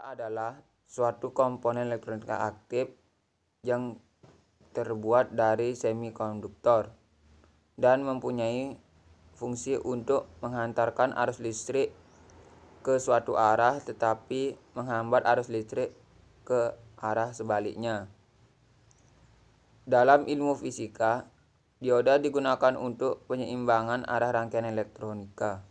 adalah suatu komponen elektronika aktif yang terbuat dari semikonduktor dan mempunyai fungsi untuk menghantarkan arus listrik ke suatu arah tetapi menghambat arus listrik ke arah sebaliknya. Dalam ilmu fisika, dioda digunakan untuk penyeimbangan arah rangkaian elektronika.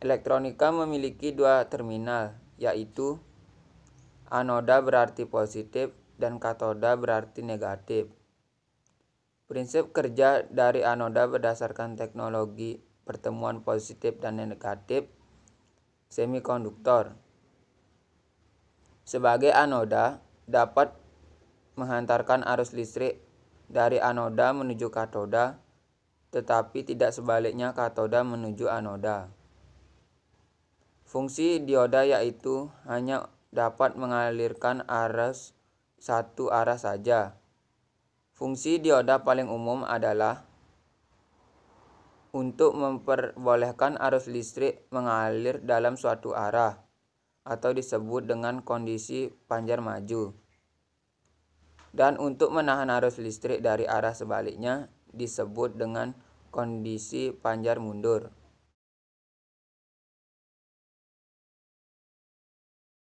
Elektronika memiliki dua terminal, yaitu anoda berarti positif dan katoda berarti negatif. Prinsip kerja dari anoda berdasarkan teknologi pertemuan positif dan negatif semikonduktor. Sebagai anoda dapat menghantarkan arus listrik dari anoda menuju katoda, tetapi tidak sebaliknya katoda menuju anoda. Fungsi dioda yaitu hanya dapat mengalirkan arus satu arah saja. Fungsi dioda paling umum adalah untuk memperbolehkan arus listrik mengalir dalam suatu arah atau disebut dengan kondisi panjar maju. Dan untuk menahan arus listrik dari arah sebaliknya disebut dengan kondisi panjar mundur.